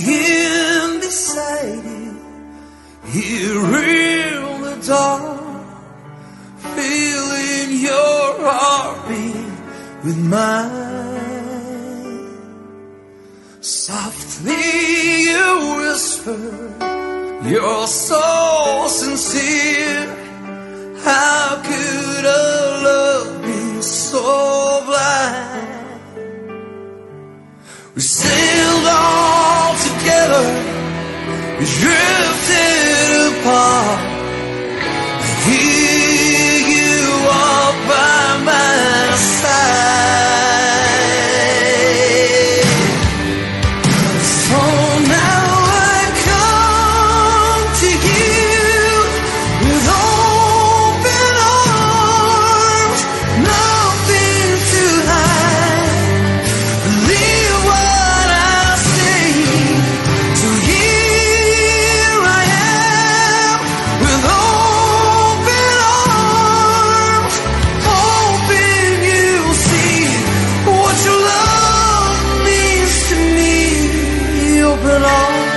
him beside you. Here in the dark Feeling your heartbeat with mine. Softly you whisper You're so sincere. drifted apart. but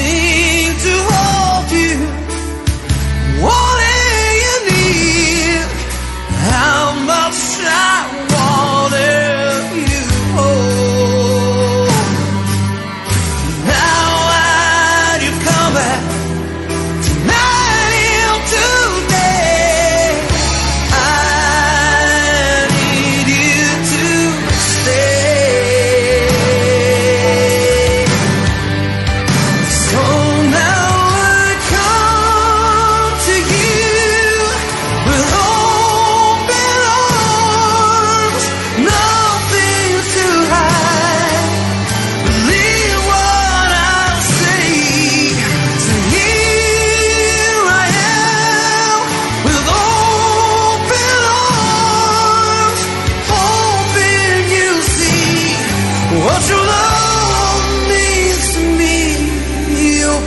see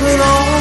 moving on.